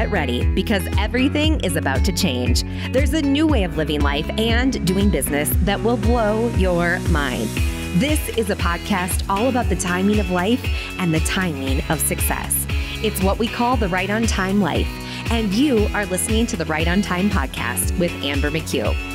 get ready because everything is about to change. There's a new way of living life and doing business that will blow your mind. This is a podcast all about the timing of life and the timing of success. It's what we call the right on time life. And you are listening to the Right on Time podcast with Amber McCue.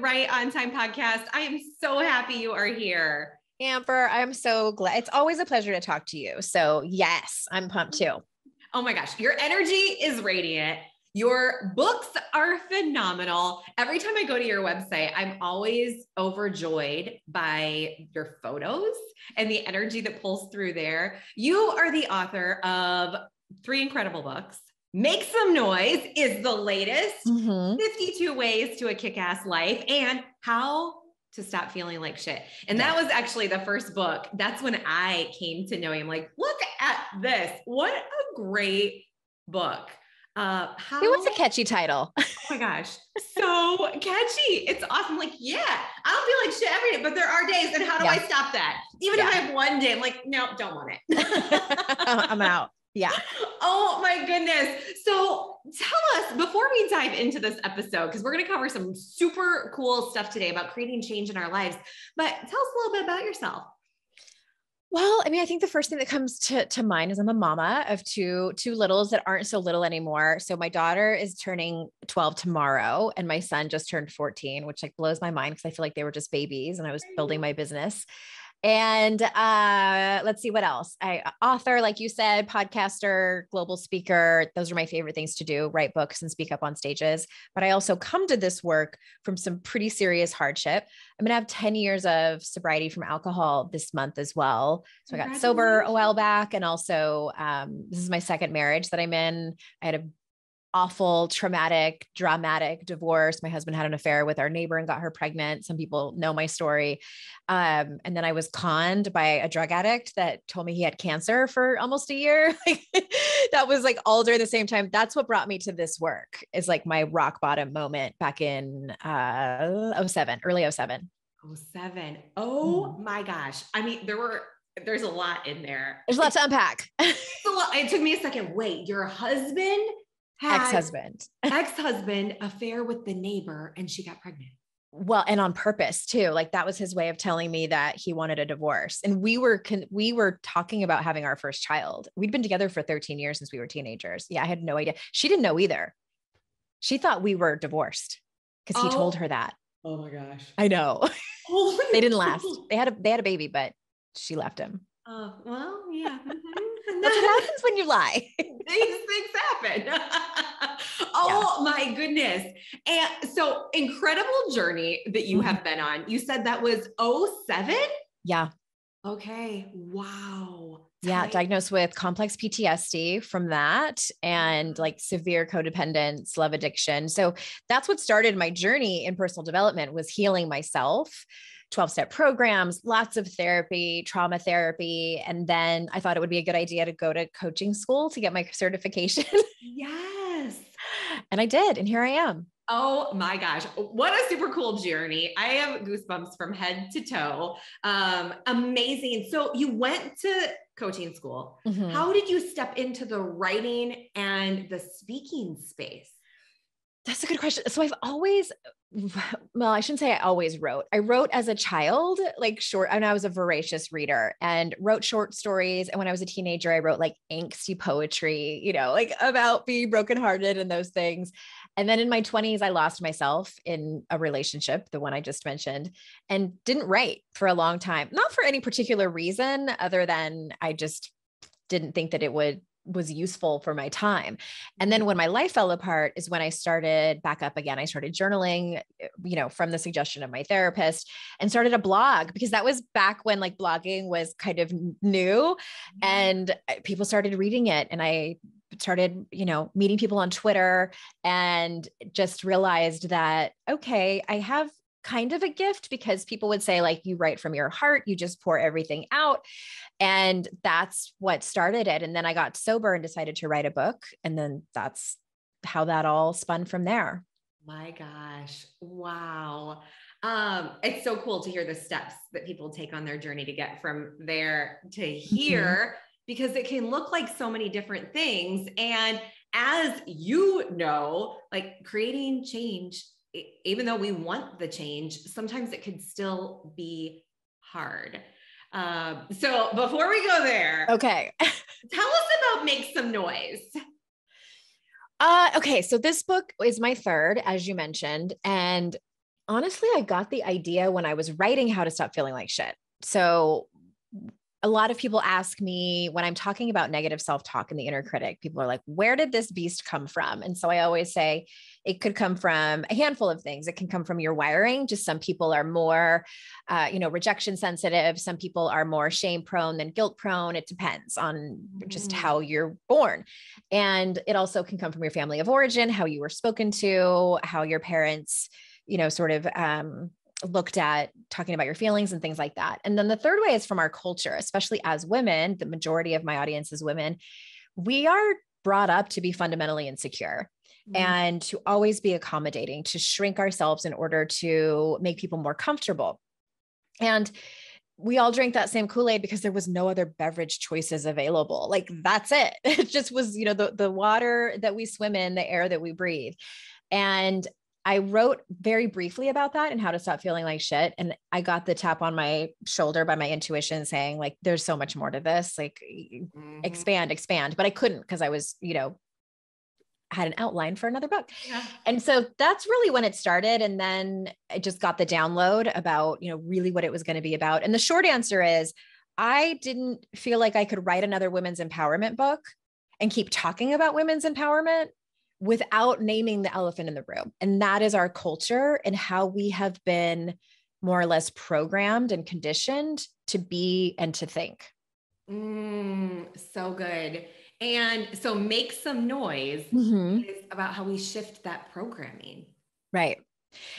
Right on Time podcast. I am so happy you are here. Amber, I'm so glad. It's always a pleasure to talk to you. So, yes, I'm pumped too. Oh my gosh, your energy is radiant. Your books are phenomenal. Every time I go to your website, I'm always overjoyed by your photos and the energy that pulls through there. You are the author of three incredible books. Make Some Noise is the latest mm-hmm. 52 Ways to a Kick Ass Life and How to Stop Feeling Like Shit. And that was actually the first book. That's when I came to know him. Like, look at this. What a great book. Uh, how, it was a catchy title. oh my gosh, so catchy! It's awesome. Like, yeah, I don't feel like shit every day, but there are days. And how do yeah. I stop that? Even yeah. if I have one day, I'm like, no, don't want it. I'm out. Yeah. Oh my goodness. So tell us before we dive into this episode, because we're going to cover some super cool stuff today about creating change in our lives. But tell us a little bit about yourself. Well, I mean, I think the first thing that comes to, to mind is I'm a mama of two two littles that aren't so little anymore. So my daughter is turning 12 tomorrow, and my son just turned 14, which like blows my mind because I feel like they were just babies and I was building my business and uh, let's see what else. I author, like you said, podcaster, global speaker. Those are my favorite things to do: write books and speak up on stages. But I also come to this work from some pretty serious hardship. I'm gonna have 10 years of sobriety from alcohol this month as well. So I got sober a while back, and also um, this is my second marriage that I'm in. I had a awful, traumatic, dramatic divorce. My husband had an affair with our neighbor and got her pregnant. Some people know my story. Um, and then I was conned by a drug addict that told me he had cancer for almost a year. that was like all during the same time. That's what brought me to this work is like my rock bottom moment back in uh 07, early 07. 07. Oh mm. my gosh. I mean, there were there's a lot in there. There's a lot to unpack. it took me a second. Wait, your husband ex-husband. Ex-husband affair with the neighbor and she got pregnant. Well and on purpose too. Like that was his way of telling me that he wanted a divorce. And we were con- we were talking about having our first child. We'd been together for 13 years since we were teenagers. Yeah i had no idea. She didn't know either. She thought we were divorced because he oh. told her oh. that. Oh my gosh. I know. Oh they didn't last. They had a they had a baby but she left him oh well yeah mm-hmm. That's what happens when you lie. These things happen. oh yeah. my goodness. And so incredible journey that you mm-hmm. have been on. You said that was 07? Yeah. Okay. Wow. Yeah, diagnosed with complex PTSD from that and like severe codependence, love addiction. So that's what started my journey in personal development was healing myself 12 step programs, lots of therapy, trauma therapy. And then I thought it would be a good idea to go to coaching school to get my certification. yes. And I did. And here I am. Oh my gosh, what a super cool journey. I have goosebumps from head to toe. Um, amazing. So you went to coaching school. Mm-hmm. How did you step into the writing and the speaking space? That's a good question. So I've always, well, I shouldn't say I always wrote. I wrote as a child, like short, and I was a voracious reader and wrote short stories. And when I was a teenager, I wrote like angsty poetry, you know, like about being brokenhearted and those things. And then in my 20s, I lost myself in a relationship, the one I just mentioned, and didn't write for a long time. Not for any particular reason other than I just didn't think that it would was useful for my time. And then when my life fell apart is when I started back up again. I started journaling, eh, you know, from the suggestion of my therapist and started a blog because that was back when like blogging was kind of new and eh, people started reading it and I started, you know, meeting people on Twitter and just realized that okay, I have kind of a gift because people would say like you write from your heart you just pour everything out and that's what started it and then i got sober and decided to write a book and then that's how that all spun from there My gosh. Wow. Um, it's so cool to hear the steps that people take on their journey to get from there to mm-hmm. here mm-hmm. because it can look like so many different things. And as you know, like creating change, even though we want the change, sometimes it could still be hard. Um, so before we go there, okay, tell us about Make Some Noise. Uh, okay, so this book is my third, as you mentioned. And honestly, I got the idea when I was writing How to Stop Feeling Like Shit. So a lot of people ask me when I'm talking about negative self talk and the inner critic, people are like, where did this beast come from? And so I always say it could come from a handful of things. It can come from your wiring. Just some people are more, uh, you know, rejection sensitive. Some people are more shame prone than guilt prone. It depends on just mm. how you're born. And it also can come from your family of origin, how you were spoken to, how your parents, you know, sort of, um, looked at talking about your feelings and things like that. And then the third way is from our culture, especially as women, the majority of my audience is women. We are brought up to be fundamentally insecure mm-hmm. and to always be accommodating, to shrink ourselves in order to make people more comfortable. And we all drank that same Kool-Aid because there was no other beverage choices available. Like that's it. It just was, you know, the, the water that we swim in, the air that we breathe. And I wrote very briefly about that and how to stop feeling like shit. And I got the tap on my shoulder by my intuition saying, like, there's so much more to this, like, mm-hmm. expand, expand. But I couldn't because I was, you know, had an outline for another book. Yeah. And so that's really when it started. And then I just got the download about, you know, really what it was going to be about. And the short answer is I didn't feel like I could write another women's empowerment book and keep talking about women's empowerment without naming the elephant in the room. And that is our culture and how we have been more or less programmed and conditioned to be and to think. Mm, so good. And so make some noise mm-hmm. about how we shift that programming. Right.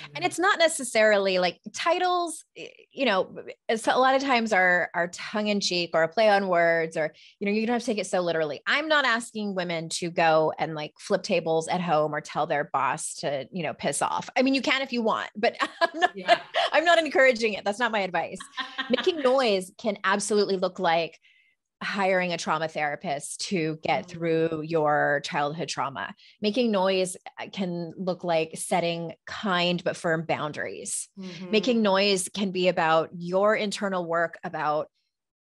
And mm-hmm. it's not necessarily like titles, you know, a lot of times are are tongue in cheek or a play on words, or you know, you don't have to take it so literally. I'm not asking women to go and like flip tables at home or tell their boss to, you know, piss off. I mean, you can if you want, but I'm not, yeah. I'm not encouraging it. That's not my advice. Making noise can absolutely look like hiring a trauma therapist to get mm-hmm. through your childhood trauma. Making noise uh, can look like setting kind but firm boundaries. Mm-hmm. Making noise can be about your internal work about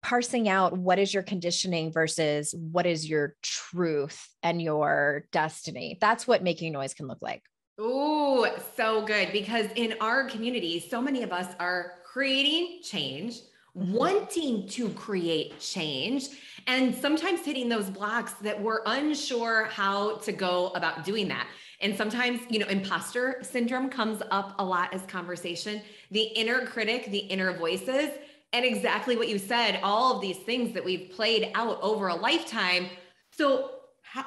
parsing out what is your conditioning versus what is your truth and your destiny. That's what making noise can look like. Oh, so good. Because in our community, so many of us are creating change. Mm-hmm. wanting to create change and sometimes hitting those blocks that we're unsure how to go about doing that. And sometimes, you know, imposter syndrome comes up a lot as conversation, the inner critic, the inner voices, and exactly what you said, all of these things that we've played out over a lifetime. So, how,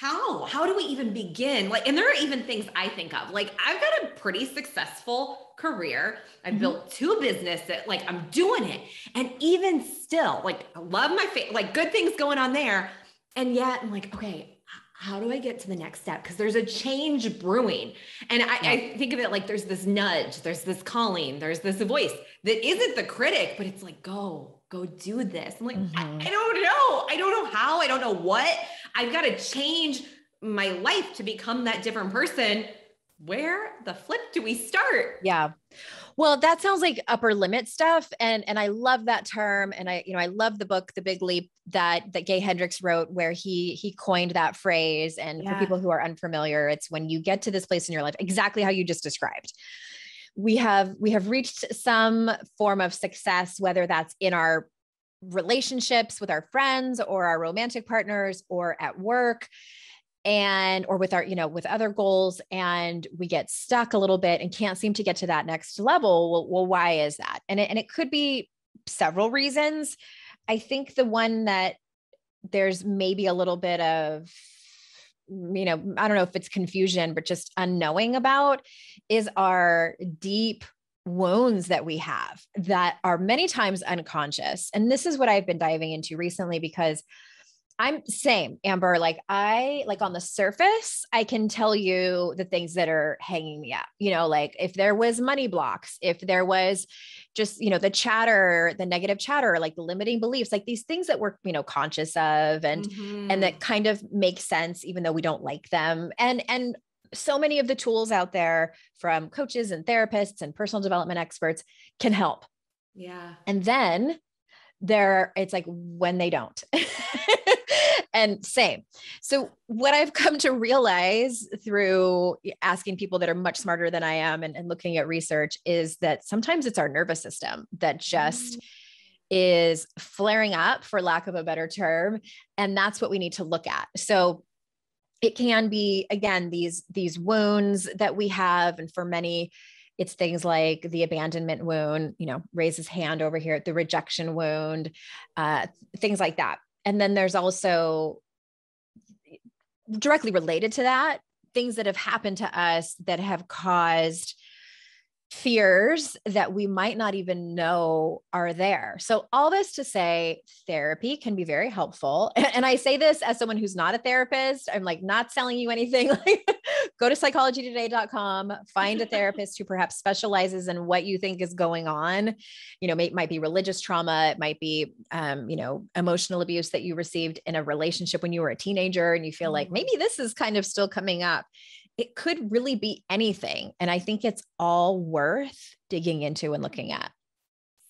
how how do we even begin like and there are even things i think of like i've got a pretty successful career i've mm-hmm. built two businesses like i'm doing it and even still like I love my face like good things going on there and yet i'm like okay how do I get to the next step? Because there's a change brewing. And I, yeah. I, think of it like there's this nudge, there's this calling, there's this voice that isn't the critic, but it's like, go, go do this. I'm like, mm-hmm. I, I don't know. I don't know how. I don't know what. I've got to change my life to become that different person. Where the flip do we start? Yeah. Well, that sounds like upper limit stuff. And and I love that term. And I, you know, I love the book, The Big Leap, that that Gay Hendricks wrote, where he he coined that phrase. And yeah. for people who are unfamiliar, it's when you get to this place in your life, exactly how you just described. We have we have reached some form of success, whether that's in our relationships with our friends or our romantic partners or at work and or with our you know with other goals and we get stuck a little bit and can't seem to get to that next level. Well, well why is that? And it, and it could be several reasons. I think the one that there's maybe a little bit of you know i don't know if it's confusion but just unknowing about is our deep wounds that we have that are many times unconscious. And this is what i've been diving into recently because I'm same, Amber. Like I like on the surface, I can tell you the things that are hanging me up. You know, like if there was money blocks, if there was just, you know, the chatter, the negative chatter, like the limiting beliefs, like these things that we're, you know, conscious of and mm-hmm. and that mm-hmm. kind of make sense even though we don't like them. And and so many of the tools out there from coaches and therapists and personal development experts can help. Yeah. And then there it's like when they don't and same. So, what I've come to realize through asking people that are much smarter than I am and, and looking at research is that sometimes it's our nervous system that just mm. is flaring up, for lack of a better term. And that's what we need to look at. So, it can be again these these wounds that we have and for many it's things like the abandonment wound you know raise his hand over here the rejection wound uh, things like that and then there's also directly related to that things that have happened to us that have caused fears that we might not even know are there. So, all this to say, therapy can be very helpful. And I say this as someone who's not a therapist. I'm like, not selling you anything. Like, go to psychologytoday.com, find a therapist who perhaps specializes in what you think is going on. You know, it might be religious trauma, it might be, um, you know, emotional abuse that you received in a relationship when you were a teenager and you feel like mm-hmm. maybe this is kind of still coming up it could really be anything. And I think it's all worth digging into and looking at.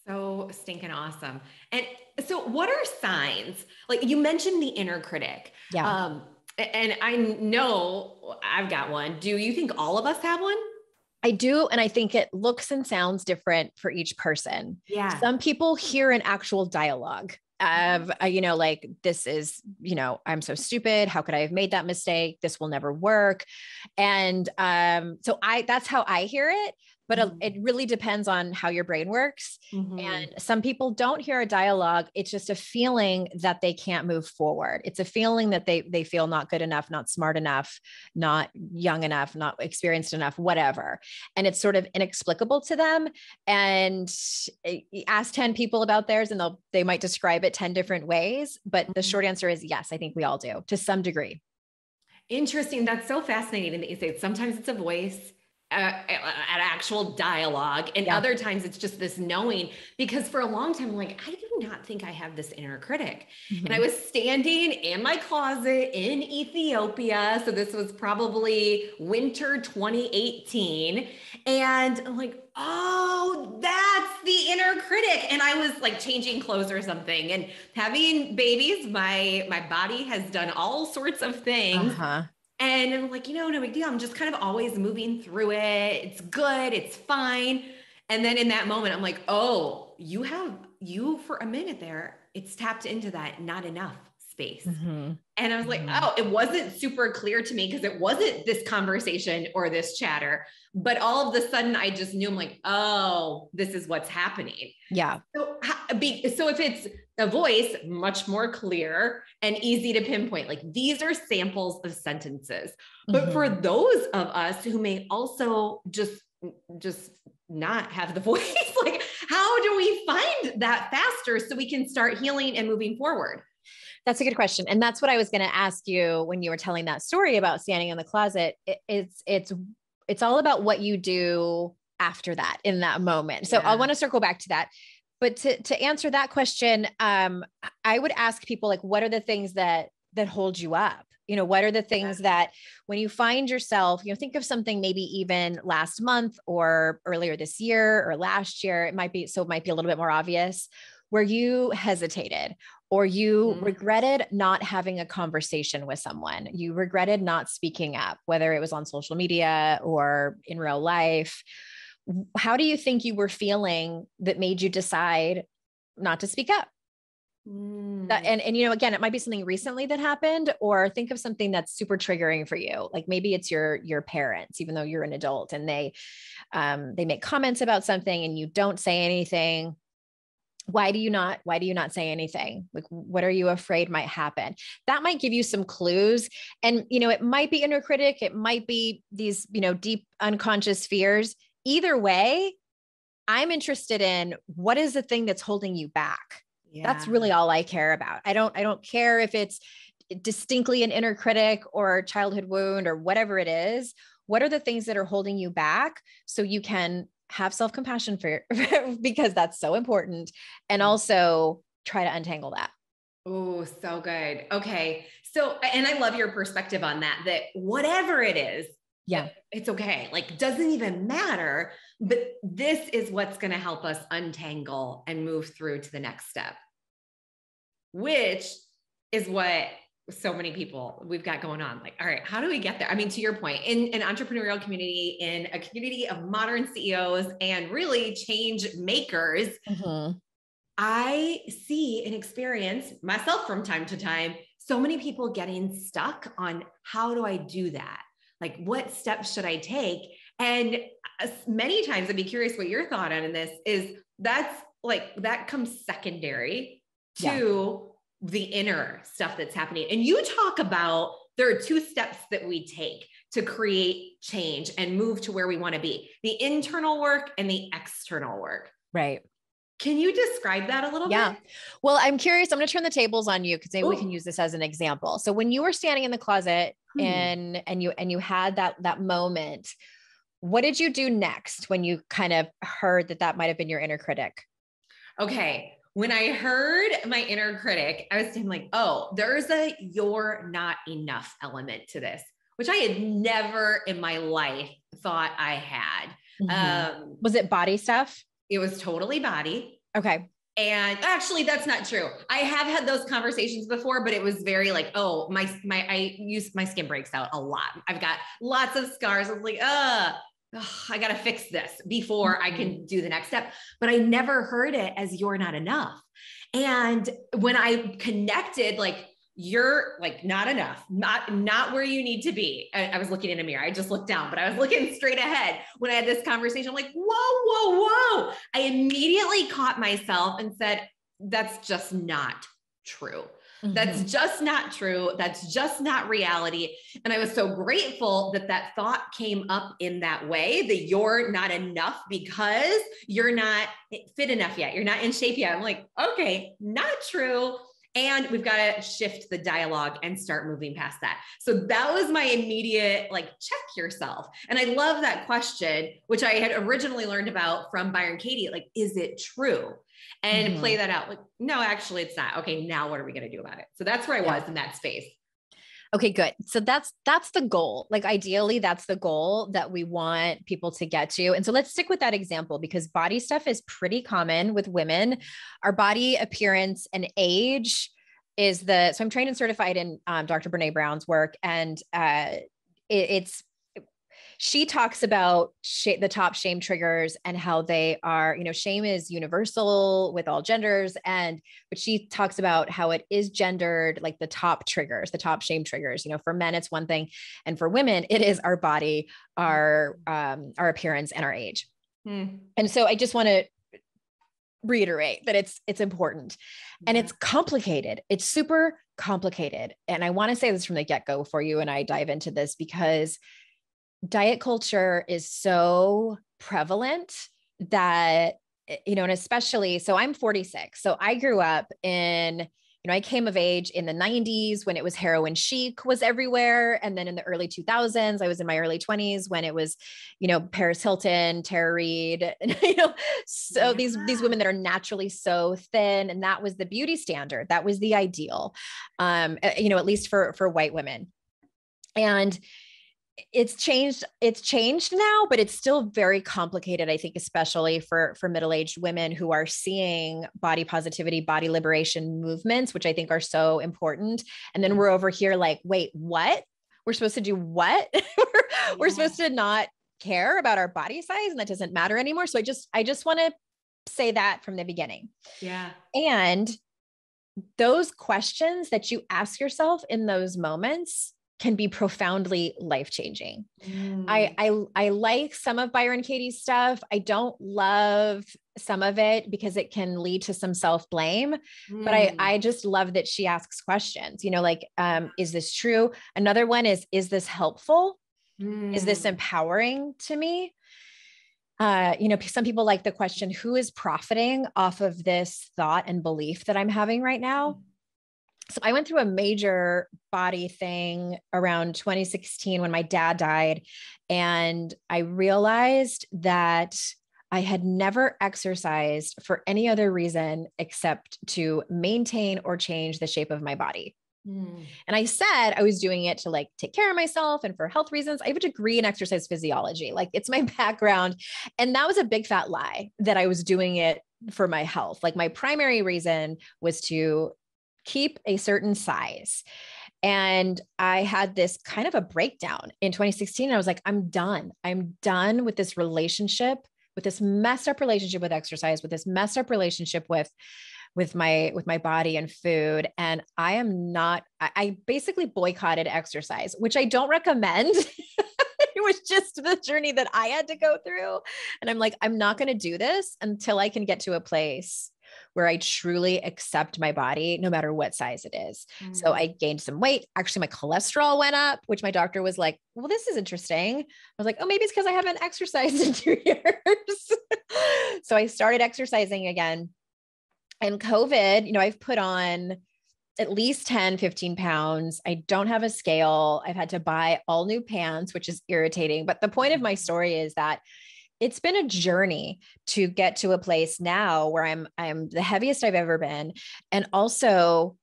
So stinking awesome. And so, what are signs? Like you mentioned the inner critic. Yeah. Um, and I know I've got one. Do you think all of us have one? I do. And I think it looks and sounds different for each person. Yeah. Some people hear an actual dialogue of uh, you know like this is you know i'm so stupid. How could i have made that mistake? This will never work. And um so i that's how i hear it but mm-hmm. it really depends on how your brain works. Mm-hmm. And some people don't hear a dialogue. It's just a feeling that they can't move forward. It's a feeling that they they feel not good enough, not smart enough, not young enough, not experienced enough, whatever. And it's sort of inexplicable to them. And ask 10 people about theirs and they'll they might describe it 10 different ways. But mm-hmm. the short answer is yes, I think we all do to some degree. Interesting. That's so fascinating that you say sometimes it's a voice uh, an actual dialogue and yeah. other times it's just this knowing because for a long time I'm like I do not think I have this inner critic mm-hmm. and I mm-hmm. was standing in my closet in Ethiopia so this was probably winter 2018 and I'm like oh that's the inner critic and I was like changing clothes or something and having babies my my body has done all sorts of things uh-huh and I'm like, you know, no big deal. I'm just kind of always moving through it. It's good. It's fine. And then in that moment, I'm like, oh, you have, you for a minute there, it's tapped into that not enough space. Mm-hmm. And I was like, mm-hmm. oh, it wasn't super clear to me because it wasn't this conversation or this chatter. But all of a sudden, I just knew I'm like, oh, this is what's happening. Yeah. So, so if it's a voice, much more clear and easy to pinpoint. Like these are samples of sentences. But mm-hmm. for those of us who may also just just not have the voice, like how do we find that faster so we can start healing and moving forward? That's a good question. And that's what I was going to ask you when you were telling that story about standing in the closet. It, it's it's it's all about what you do after that in that moment. So yeah. I want to circle back to that. But to to answer that question, um, I would ask people like, what are the things that that hold you up? You know, what are the things that when you find yourself, you know, think of something maybe even last month or earlier this year or last year. It might be so it might be a little bit more obvious where you hesitated or you mm-hmm. regretted not having a conversation with someone. You regretted not speaking up, whether it was on social media or in real life. How do you think you were feeling that made you decide not to speak up? Mm. That, and and you know again it might be something recently that happened or think of something that's super triggering for you. Like maybe it's your your parents even though you're an adult and they um they make comments about something and you don't say anything. Why do you not why do you not say anything? Like what are you afraid might happen? That might give you some clues. And you know it might be inner critic. It might be these you know deep unconscious fears either way i'm interested in what is the thing that's holding you back Yeah. That's really all I care about. I don't I don't care if it's distinctly an inner critic or childhood wound or whatever it is. What are the things that are holding you back so you can have self-compassion for because that's so important and mm. also try to untangle that. Oh, so good. Okay. So, and I love your perspective on that, that whatever it is, yeah, it's okay. Like, doesn't even matter. But this is what's going to help us untangle and move through to the next step, which is what so many people we've got going on. Like, all right, how do we get there? I mean, to your point, in an entrepreneurial community, in a community of modern CEOs and really change makers, mm-hmm. I see and experience myself from time to time so many people getting stuck on how do I do that? Like, what steps should I take? And uh, many times, I'd be curious what your thought on in this is. That's like that comes secondary to yeah. the inner stuff that's happening. And you talk about there are two steps that we take to create change and move to where we want to be the internal work and the external work. Right. Can you describe that a little yeah. bit? Yeah. Well, I'm curious. I'm going to turn the tables on you because maybe Ooh. we can use this as an example. So when you were standing in the closet hmm. and and you and you had that that moment, what did you do next when you kind of heard that that might have been your inner critic? Okay. When I heard my inner critic, I was thinking like, "Oh, there's a you're not enough element to this," which I had never in my life thought I had. Mm-hmm. Um, was it body stuff? It was totally body. Okay. And actually, that's not true. I have had those conversations before, but it was very like, oh, my my I use my skin breaks out a lot. I've got lots of scars. I was like, uh, I got to fix this before I can mm-hmm. do the next step. But I never heard it as you're not enough. And when I connected, like you're like not enough not not where you need to be. I, I, was looking in a mirror i just looked down but i was looking straight ahead. When i had this conversation i'm like whoa whoa whoa. I immediately caught myself and said that's just not true. Mm-hmm. that's just not true. That's just not reality. And i was so grateful that that thought came up in that way that you're not enough because you're not fit enough yet. You're not in shape yet. I'm like okay not true and we've got to shift the dialogue and start moving past that. So that was my immediate like check yourself. And i love that question which i had originally learned about from byron katie like is it true? And mm-hmm. play that out like no actually it's not. Okay now what are we going to do about it? So that's where i yeah. was in that space Okay, good. So that's that's the goal. Like ideally that's the goal that we want people to get to. And so let's stick with that example because body stuff is pretty common with women. Our body appearance and age is the so I'm trained and certified in um, Dr. Brene Brown's work and uh, it, it's she talks about sh- the top shame triggers and how they are you know shame is universal with all genders and but she talks about how it is gendered like the top triggers the top shame triggers. You know for men it's one thing and for women it is our body our um our appearance and our age. Hmm. and so i just want to reiterate that it's it's important. And it's complicated. It's super complicated. And i want to say this from the get-go for you and i dive into this because diet culture is so prevalent that eh, you know and especially so i'm 46 so i grew up in you know i came of age in the 90s when it was heroin chic was everywhere and then in the early 2000s i was in my early 20s when it was you know paris hilton tara reid you know so yeah. these these women that are naturally so thin and that was the beauty standard that was the ideal um eh, you know at least for for white women and it's changed it's changed now but it's still very complicated i think especially for for middle-aged women who are seeing body positivity body liberation movements which i think are so important. And then we're over here like wait what? We're supposed to do what? We're, yeah. we're supposed to not care about our body size and that doesn't matter anymore. So i just i just want to say that from the beginning. Yeah. And those questions that you ask yourself in those moments can be profoundly life changing. Mm. I, I I like some of Byron Katie's stuff. I don't love some of it because it can lead to some self blame. Mm. But I mm. I just love that she asks questions. You know, like, um, is this true? Another one is, is this helpful? Mm. Is this mm. empowering to me? uh, you know, some people like the question, who is profiting off of this thought and belief that I'm having right now? So I went through a major body thing around 2016 when my dad died. And I realized that I had never exercised for any other reason except to maintain or change the shape of my body. Mm. And I said I was doing it to like take care of myself and for health reasons. I have a degree in exercise physiology, like it's my background. And that was a big fat lie that I was doing it for my health. Like my primary reason was to keep a certain size. And I had this kind of a breakdown in 2016. And I was like, I'm done. I'm done with this relationship, with this messed up relationship with exercise, with this messed up relationship with with my with my body and food and i am not I, I basically boycotted exercise which i don't recommend it was just the journey that i had to go through and i'm like i'm not going to do this until i can get to a place where I truly accept my body, no matter what size it is. Mm. So I gained some weight. Actually, my cholesterol went up, which my doctor was like, well, this is interesting. I was like, oh, maybe it's because I haven't exercised in two years. so I started exercising again and COVID, you know, I've put on at least 10, 15 pounds. I don't have a scale. I've had to buy all new pants, which is irritating. But the point of my mm-hmm. story is that it's been a journey to get to a place now where I'm I'm the heaviest I've ever been. And also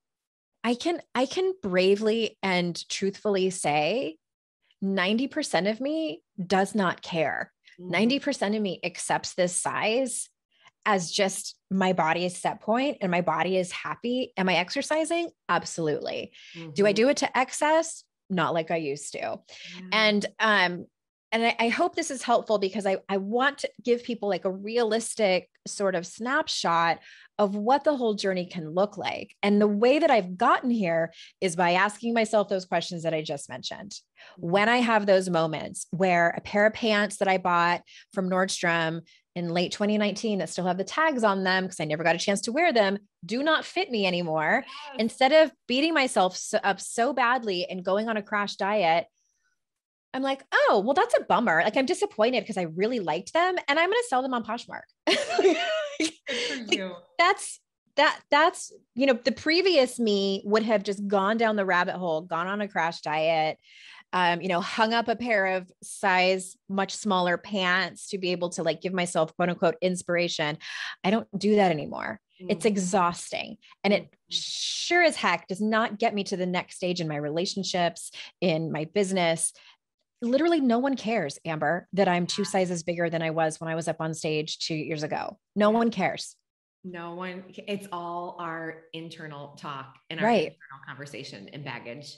I can I can bravely and truthfully say 90% of me does not care. 90% mm-hmm. of me accepts this size as just my body is set point and my body is happy. Am I exercising? Absolutely. Mm-hmm. Do I mm-hmm. do it to excess? Not like I used to. And um, and I, I, hope this is helpful because I, I want to give people like a realistic sort of snapshot of what the whole journey can look like. And the way that I've gotten here is by asking myself those questions that I just mentioned. When I have those moments where a pair of pants that I bought from Nordstrom in late 2019 that still have the tags on them because I never got a chance to wear them do not fit me anymore. Yes. Instead of beating myself up so badly and going on a crash diet, I'm like, oh, well, that's a bummer. Like, I'm disappointed because I really liked them and I'm going to sell them on Poshmark. like, that's that that's you know the previous me would have just gone down the rabbit hole gone on a crash diet um, you know, hung up a pair of size much smaller pants to be able to like give myself quote unquote inspiration. I don't do that anymore. Mm-hmm. It's exhausting. And it mm-hmm. sure as heck does not get me to the next stage in my relationships, in my business. Literally, no one cares, Amber, that I'm two sizes bigger than I was when I was up on stage two years ago. No one cares. No one, it's all our internal talk and our right. internal conversation and baggage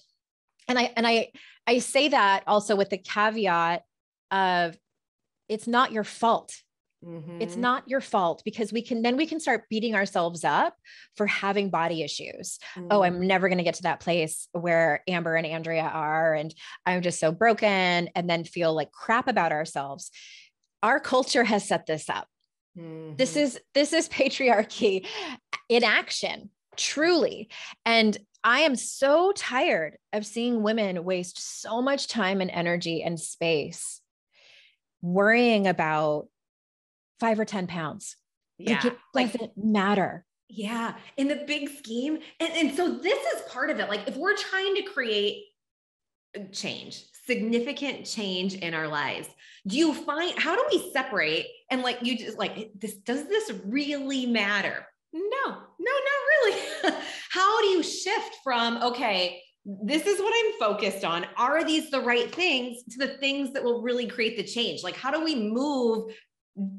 and I and I I say that also with the caveat of it's not your fault. Mm-hmm. It's not your fault because we can then we can start beating ourselves up for having body issues. Mm-hmm. Oh, I'm mm-hmm. never going to get to that place where Amber and Andrea are and I'm just so broken and then feel like crap about ourselves. Our culture has set this up. Mm-hmm. This is this is patriarchy in action truly and I am so tired of seeing women waste so much time and energy and space worrying about five or 10 pounds. Yeah. Like it doesn't like, matter. Yeah. In the big scheme. And, and so this is part of it. Like if we're trying to create change, significant change in our lives, do you find how do we separate and like you just like this does this really matter? No, no, not really. How do you shift from, okay, this is what I'm focused on. Are these the right things to the things that will really create the change? Like, how do we move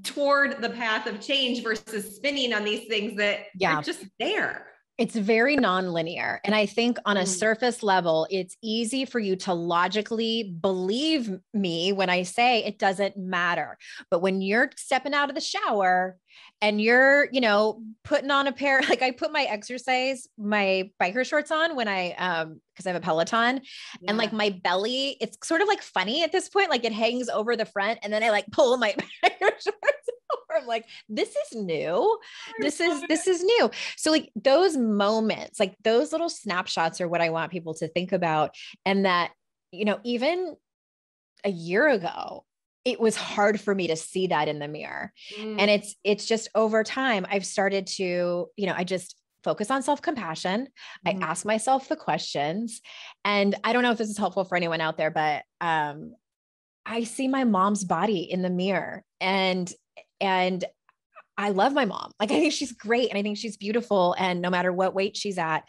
toward the path of change versus spinning on these things that yeah. are just there? It's very nonlinear. And I think on a mm. surface level, it's easy for you to logically believe me when I say it doesn't matter. But when you're stepping out of the shower and you're, you know, putting on a pair, like I put my exercise, my biker shorts on when I, um, because I have a Peloton yeah. and like my belly, it's sort of like funny at this point, like it hangs over the front and then I like pull my biker shorts I'm like, this is new. This is this is new. So like those moments, like those little snapshots are what I want people to think about. And that, you know, even a year ago, it was hard for me to see that in the mirror. Mm. And it's it's just over time I've started to, you know, I just focus on self-compassion. Mm. I ask myself the questions. And I don't know if this is helpful for anyone out there, but um I see my mom's body in the mirror and and I love my mom. Like I think she's great and I think she's beautiful and no matter what weight she's at.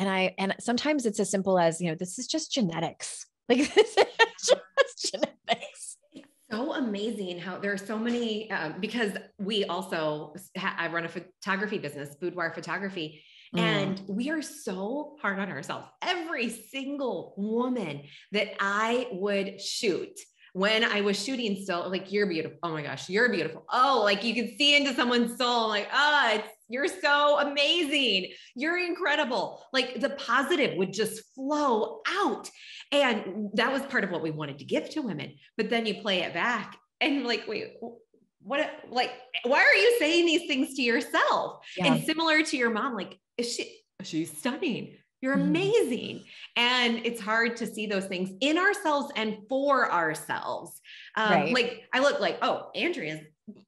And I and sometimes it's as simple as, you know, this is just genetics. Like this is just genetics. So amazing how there are so many uh, because we also ha- I run a photography business, boudoir photography, mm. and we are so hard on ourselves. Every single woman that I would shoot when I was shooting still, like, you're beautiful. Oh my gosh, you're beautiful. Oh, like you can see into someone's soul, like, ah, oh, it's you're so amazing. You're incredible. Like the positive would just flow out. And that was part of what we wanted to give to women. But then you play it back and like, wait, what like why are you saying these things to yourself? Yeah. And similar to your mom, like, is she she's stunning. You're mm-hmm. amazing. Mm. And it's hard to see those things in ourselves and for ourselves. Um, right. Like I look like, oh, Andrea's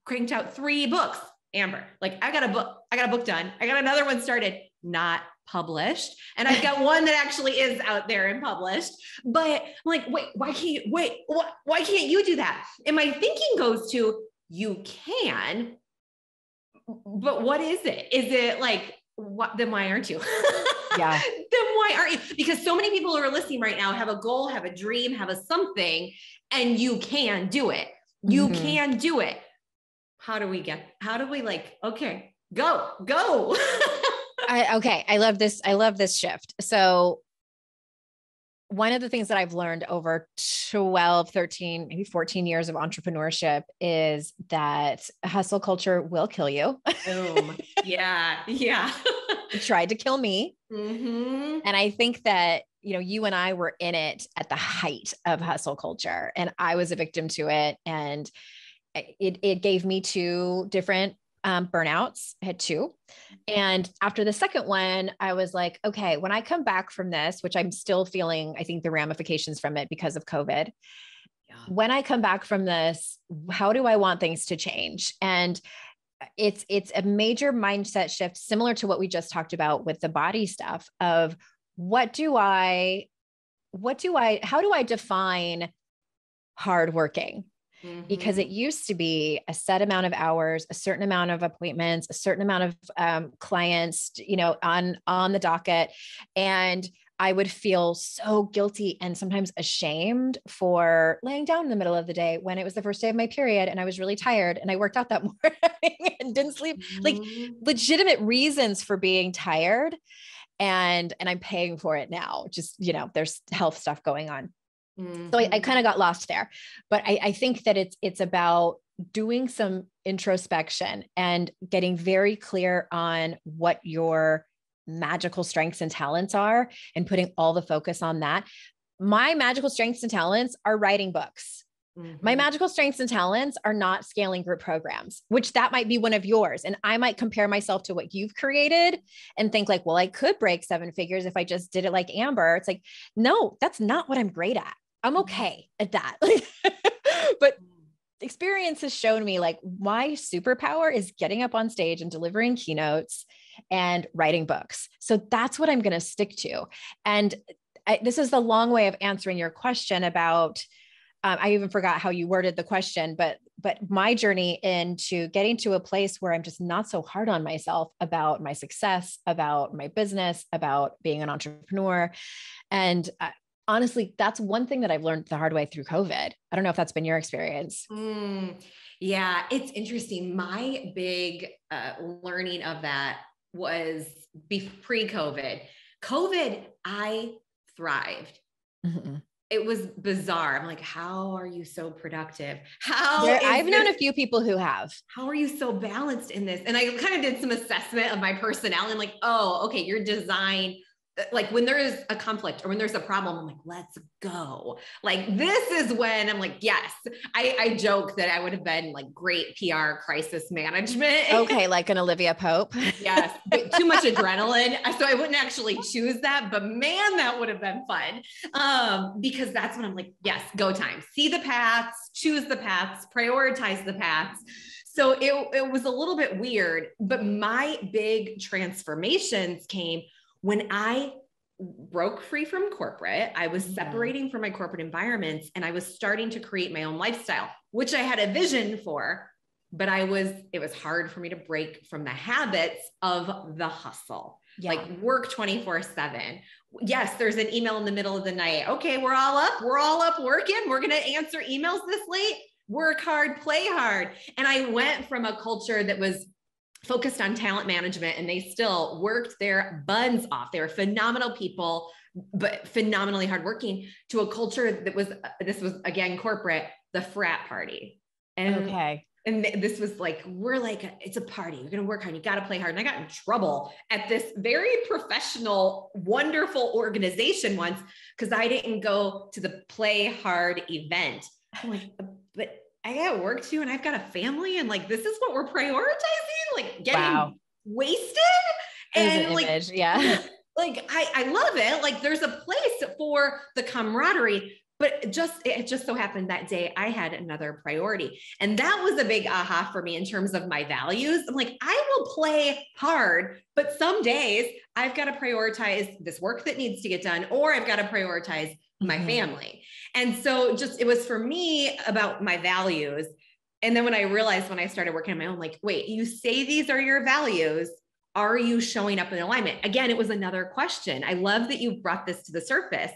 cranked out three books. Amber, like I got a book, I got a book done. I got another one started, not published. And I've got one that actually is out there and published. But I'm like, wait, why can't you wait? What why can't you do that? And my thinking goes to you can, but what is it? Is it like what then why aren't you? yeah. then why aren't you? Because so many people who are listening right now have a goal, have a dream, have a something, and you can do it. You mm-hmm. can do it. How do we get, how do we like, okay, go, go. I, okay. I love this. I love this shift. So one of the things that I've learned over 12, 13, maybe 14 years of entrepreneurship is that hustle culture will kill you. Boom. yeah. Yeah. tried to kill me. Mm-hmm. And I think that, you know, you and I were in it at the height of hustle culture, and I was a victim to it. And it, it gave me two different um, burnouts. I had two. And after the second one, I was like, okay, when I come back from this, which I'm still feeling, I think the ramifications from it because of COVID. Yeah. When I come back from this, how do I want things to change? And it's it's a major mindset shift similar to what we just talked about with the body stuff of what do I what do I how do I define hardworking? Mm-hmm. Because it used to be a set amount of hours, a certain amount of appointments, a certain amount of um, clients, you know, on on the docket, and I would feel so guilty and sometimes ashamed for laying down in the middle of the day when it was the first day of my period and I was really tired and I worked out that morning and didn't sleep. Mm-hmm. Like legitimate reasons for being tired. And and I'm paying for it now. Just, you know, there's health stuff going on. Mm-hmm. So I, I kind of got lost there. But I, I think that it's it's about doing some introspection and getting very clear on what your magical strengths and talents are and putting all the focus on that. My magical strengths and talents are writing books. Mm-hmm. My magical strengths and talents are not scaling group programs, which that might be one of yours. And I might compare myself to what you've created and think like, well, I could break seven figures if I just did it like Amber. It's like, no, that's not what I'm great at. I'm okay at that. but experience has shown me like my superpower is getting up on stage and delivering keynotes and writing books. So that's what I'm going to stick to. And I, this is the long way of answering your question about. Um, I even forgot how you worded the question, but but my journey into getting to a place where I'm just not so hard on myself about my success, about my business, about being an entrepreneur, and uh, honestly, that's one thing that I've learned the hard way through COVID. I don't know if that's been your experience. Mm, yeah, it's interesting. My big uh, learning of that was pre COVID. COVID, I thrived. Mm-hmm. It was bizarre. I'm like, how are you so productive? How there, I've this, known a few people who have. How are you so balanced in this? And I kind of did some assessment of my personality. I'm like, oh, okay, you're designed like when there is a conflict or when there's a problem, I'm like, let's go. Like this is when I'm like, yes. I, I joke that I would have been like great PR crisis management. Okay, like an Olivia Pope. yes, too much adrenaline. So I wouldn't actually choose that, but man, that would have been fun. Um, because that's when I'm like, yes, go time. See the paths, choose the paths, prioritize the paths. So it, it was a little bit weird, but my big transformations came when I broke free from corporate, I was separating from my corporate environments and I was starting to create my own lifestyle, which I had a vision for, but I was, it was hard for me to break from the habits of the hustle, yeah. like work 24 seven. Yes, there's an email in the middle of the night. Okay, we're all up. We're all up working. We're going to answer emails this late. Work hard, play hard. And I went from a culture that was focused on talent management and they still worked their buns off. They were phenomenal people, but phenomenally hardworking to a culture that was, this was again, corporate, the frat party. And okay. And this was like, we're like, it's a party. You're going to work hard. You got to play hard. And I got in trouble at this very professional, wonderful organization once because I didn't go to the play hard event. I'm like, but I got work too, and I've got a family, and like this is what we're prioritizing, like getting wow. wasted. And an like, image. yeah. Like I, I love it. Like there's a place for the camaraderie, but just it just so happened that day I had another priority. And that was a big aha for me in terms of my values. I'm like, I will play hard, but some days I've got to prioritize this work that needs to get done, or I've got to prioritize my mm-hmm. family. And so just it was for me about my values. And then when I realized when I started working on my own, like, wait, you say these are your values. Are you showing up in alignment? Again, it was another question. I love that you brought this to the surface.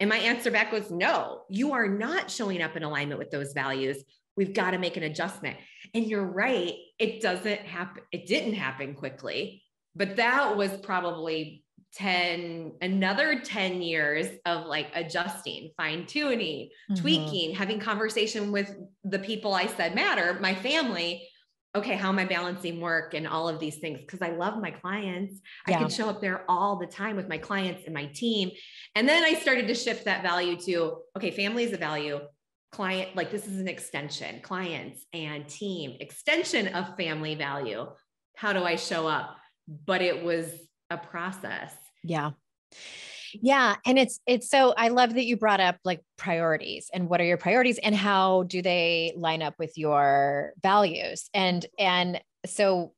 And my answer back was no, you are not showing up in alignment with those values. We've got to make an adjustment. And you're right, it doesn't happen, it didn't happen quickly, but that was probably 10 another 10 years of like adjusting fine tuning mm-hmm. tweaking having conversation with the people i said matter my family okay how am i balancing work and all of these things? Because i love my clients. Yeah. i can show up there all the time with my clients and my team. And then i started to shift that value to okay family is a value. Client like this is an extension clients and team extension of family value. How do i show up? But it was a process yeah. Yeah. And it's, it's so, I love that you brought up like priorities and what are your priorities and how do they line up with your values? And, and so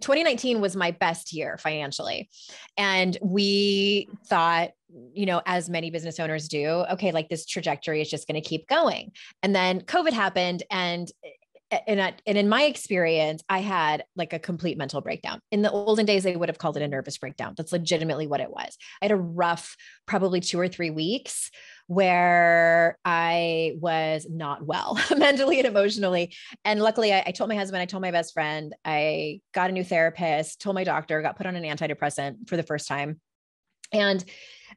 2019 was my best year financially. And we thought, you know, as many business owners do, okay, like this trajectory is just going to keep going. And then COVID happened and and, and in my experience, I had like a complete mental breakdown. In the olden days, they would have called it a nervous breakdown. That's legitimately what it was. I had a rough, probably two or three weeks where I was not well mentally and emotionally. And luckily, I, I, told my husband, I told my best friend, I got a new therapist, told my doctor, got put on an antidepressant for the first time. And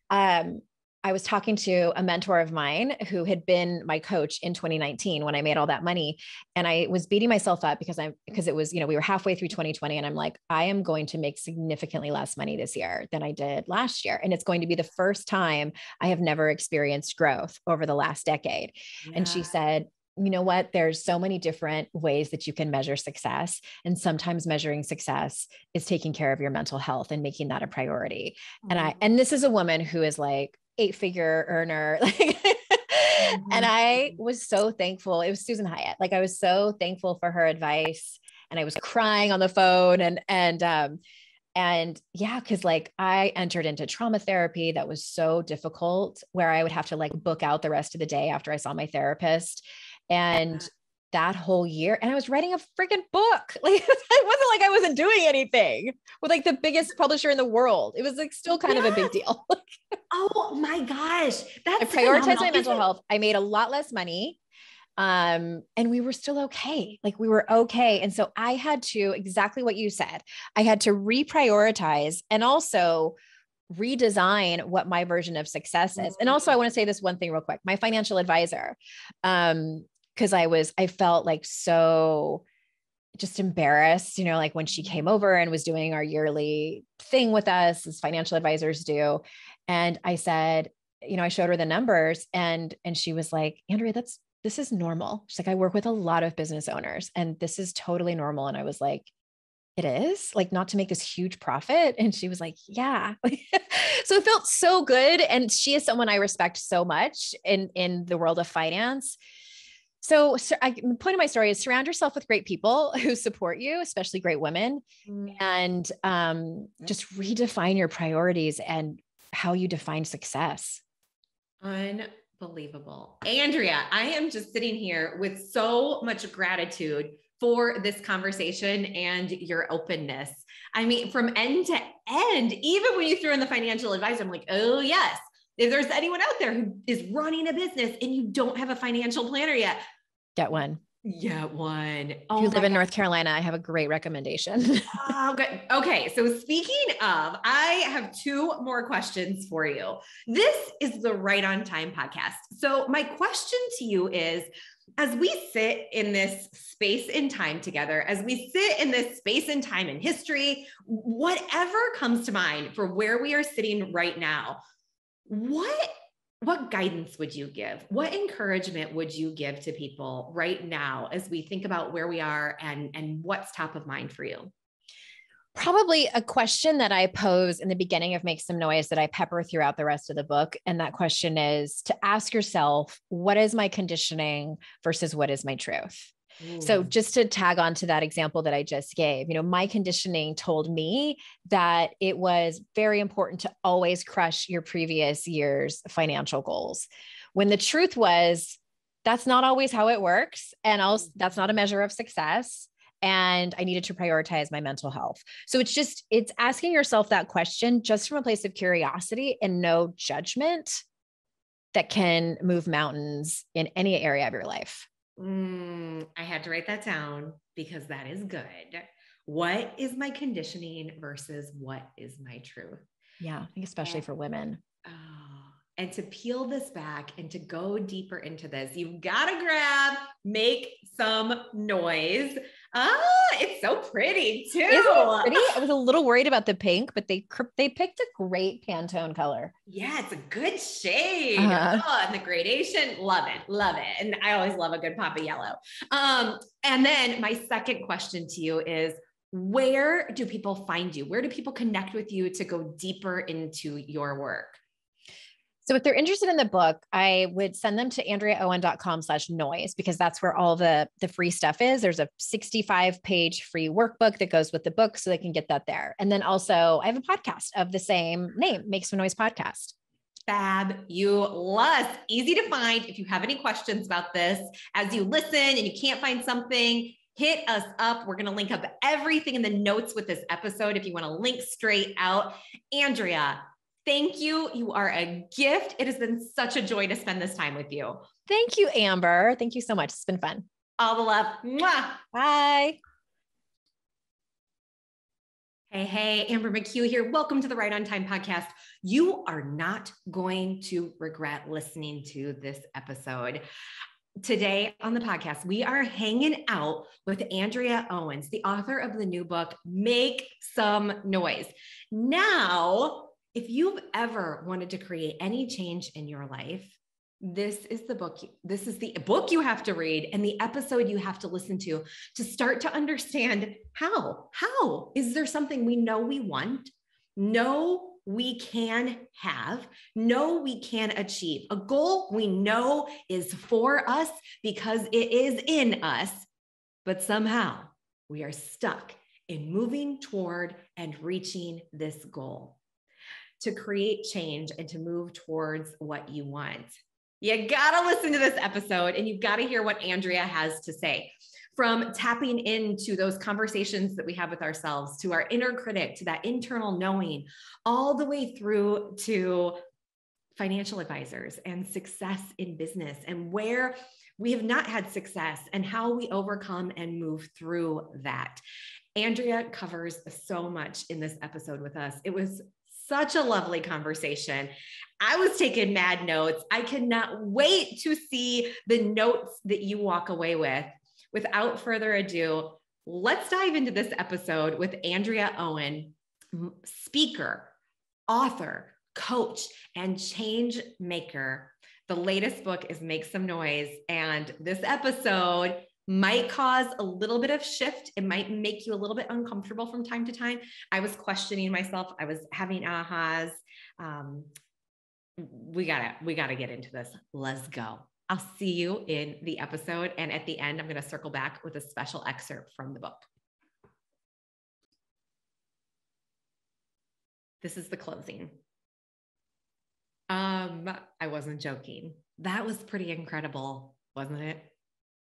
um, I was talking to a mentor of mine who had been my coach in 2019 when I made all that money. And I was beating myself up because I'm because it was, you know, we were halfway through 2020 and I'm like, I am going to make significantly less money this year than I did last year. And it's going to be the first time I have never experienced growth over the last decade. Yeah. And she said, you know what there's so many different ways that you can measure success and sometimes measuring success is taking care of your mental health and making that a priority mm-hmm. and i and this is a woman who is like eight figure earner. mm-hmm. And I was so thankful. It was Susan Hyatt. Like I was so thankful for her advice. And I was crying on the phone and and um and yeah, because like I entered into trauma therapy that was so difficult where I would have to like book out the rest of the day after I saw my therapist. And that whole year and I was writing a freaking book. Like it wasn't like I wasn't doing anything with like the biggest publisher in the world. It was like still kind yeah. of a big deal. oh my gosh. That's I prioritized my mental health. I made a lot less money. Um, and we were still okay. Like we were okay. And so I had to exactly what you said. I had to reprioritize and also redesign what my version of success is. And also I want to say this one thing real quick. My financial advisor um because I was, I felt like so just embarrassed, you know, like when she mm-hmm. came over and was doing our yearly thing with us as financial advisors do. And I said, you know, I showed her the numbers and and she was like, Andrea, that's this is normal. She's like, I work with a lot of business owners and this is totally normal. And I was like, it is like not to make this huge profit. And she was like, yeah. so it felt so good. And she is someone I respect so much in, in the world of finance. So, so I, the point of my story is surround yourself with great people who support you, especially great women, mm. and um, just redefine your priorities and how you define success. Unbelievable. Andrea, I am just sitting here with so much gratitude for this conversation and your openness. I mean, from end to end, even when you threw in the financial advisor, I'm like, oh, yes. If there's anyone out there who is running a business and you don't have a financial planner yet, get one. Get one. Oh if you live God. in North Carolina, I have a great recommendation. oh, good. Okay. So, speaking of, I have two more questions for you. This is the Right on Time podcast. So, my question to you is as we sit in this space and time together, as we sit in this space and time in history, whatever comes to mind for where we are sitting right now, what what guidance would you give? What encouragement would you give to people right now as we think about where we are and and what's top of mind for you? Probably a question that I pose in the beginning of Make Some Noise that I pepper throughout the rest of the book. And that question is to ask yourself, what is my conditioning versus what is my truth? So just to tag on to that example that I just gave, you know, my conditioning told me that it was very important to always crush your previous year's financial goals. When the truth was that's not always how it works and also that's not a measure of success and I needed to prioritize my mental health. So it's just, it's asking yourself that question just from a place of curiosity and no judgment that can move mountains in any area of your life. Mm, I had to write that down because that is good. What is my conditioning versus what is my truth? Yeah, I think especially and, for women. Oh, and to peel this back and to go deeper into this, you've got to grab, make some noise. Ah, it's so pretty too. It pretty? I was a little worried about the pink, but they they picked a great Pantone color. Yeah, it's a good shade. Uh-huh. Oh, and the gradation, love it, love it. And I always love a good pop of yellow. Um, and then my second question to you is where do people find you? Where do people connect with you to go deeper into your work? So if they're interested in the book, I would send them to andreaowen.com slash noise because that's where all the, the free stuff is. There's a 65 page free workbook that goes with the book so they can get that there. And then also I have a podcast of the same name, Make Some Noise Podcast. Fabulous. Easy to find. If you have any questions about this, as you listen and you can't find something, hit us up. We're going to link up everything in the notes with this episode if you want to link straight out. Andrea, Thank you. You are a gift. It has been such a joy to spend this time with you. Thank you, Amber. Thank you so much. It's been fun. All the love. Mwah. Bye. Hey, hey, Amber McCue here. Welcome to the Right on Time podcast. You are not going to regret listening to this episode. Today on the podcast, we are hanging out with Andrea Owens, the author of the new book, Make Some Noise. Now, if you've ever wanted to create any change in your life, this is the book. This is the book you have to read and the episode you have to listen to to start to understand how. How is there something we know we want, know we can have, know we can achieve, a goal we know is for us because it is in us, but somehow we are stuck in moving toward and reaching this goal to create change and to move towards what you want. You gotta listen to this episode and you've got to hear what Andrea has to say. From tapping into those conversations that we have with ourselves, to our inner critic, to that internal knowing, all the way through to financial advisors and success in business and where we have not had success and how we overcome and move through that. Andrea covers so much in this episode with us. It was such a lovely conversation. I was taking mad notes. I cannot wait to see the notes that you walk away with. Without further ado, let's dive into this episode with Andrea Owen, speaker, author, coach, and change maker. The latest book is Make Some Noise. And this episode might cause a little bit of shift. It might make you a little bit uncomfortable from time to time. I was questioning myself. I was having ahas. Um, we gotta, we gotta get into this. Let's go. I'll see you in the episode. And at the end, I'm going to circle back with a special excerpt from the book. This is the closing. Um, I wasn't joking. That was pretty incredible, wasn't it?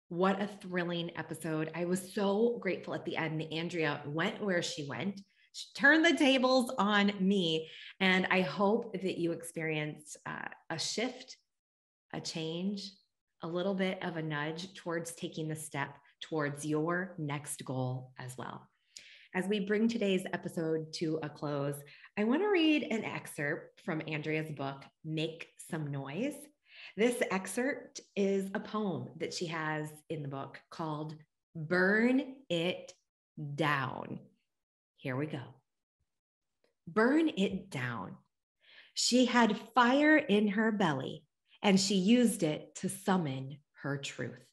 What a thrilling episode. I was so grateful at the end. Andrea went where she went. She turned the tables on me. And I hope that you experienced uh, a shift, a change, a little bit of a nudge towards taking the step towards your next goal as well. As we bring today's episode to a close, I want to read an excerpt from Andrea's book, Make Some Noise. This excerpt is a poem that she has in the book called Burn It Down. Here we go. Burn it down. She had fire in her belly and she used it to summon her truth.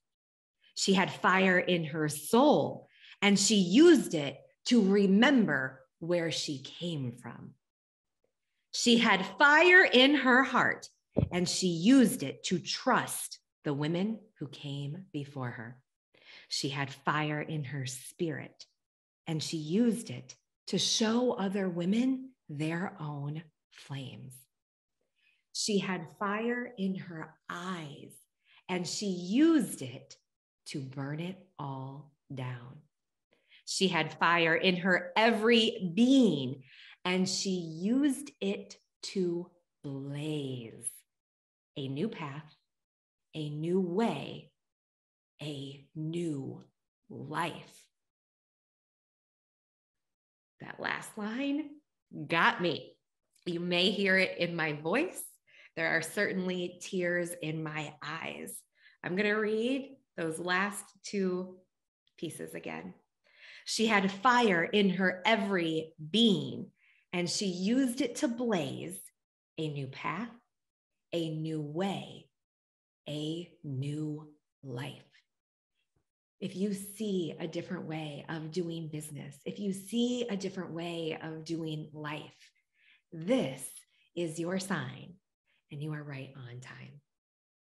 She had fire in her soul, and she used it to remember where she came from. She had fire in her heart, and she used it to trust the women who came before her. She had fire in her spirit, and she used it to show other women their own flames. She had fire in her eyes and she used it to burn it all down. She had fire in her every being and she used it to blaze a new path, a new way, a new life. That last line got me. You may hear it in my voice. There are certainly tears in my eyes. I'm going to read those last two pieces again. She had fire in her every being, and she used it to blaze a new path, a new way, a new life. If you see a different way of doing business, if you see a different way of doing life, this is your sign and you are right on time.